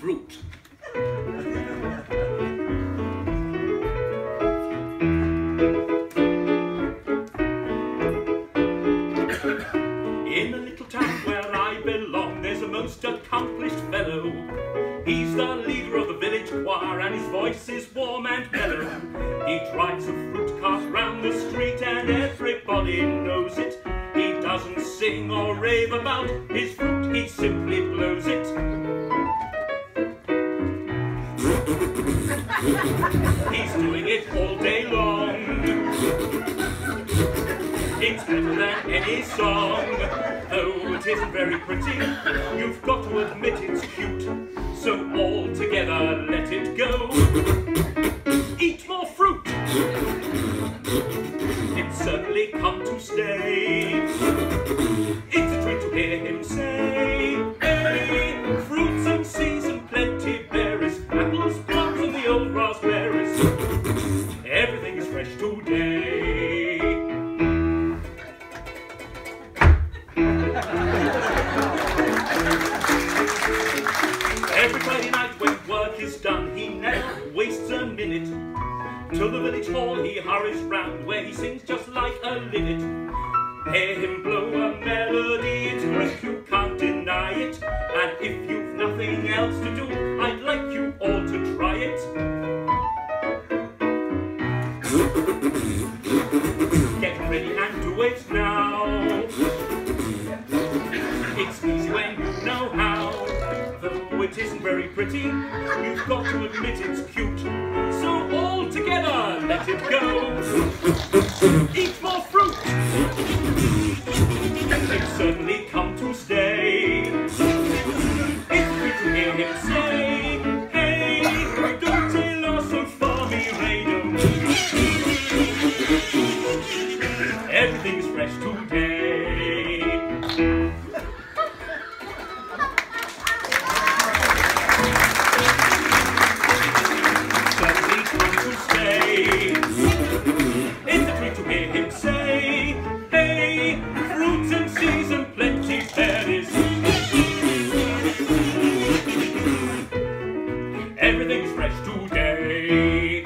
fruit. In a little town where I belong, there's a most accomplished fellow. He's the leader of the village choir, and his voice is warm and mellow. He drives a fruit cart round the street, and everybody knows it. He doesn't sing or rave about his fruit, he simply blows it. He's doing it all day long. It's better than any song, though it isn't very pretty. You've got to admit it's cute, so all together let it go. Eat more fruit. It's certainly come to stay. Minute. To the village hall he hurries round, where he sings just like a linnet. Hear him blow a melody, it's great, you can't deny it. And if you've nothing else to do, I'd like you all to try it. Get ready and do it now. It's easy when you. Though it isn't very pretty, you've got to admit it's cute. So all together, let it go. Eat more fruit. It's certainly come to stay. It's good to hear him say, Everything's fresh today.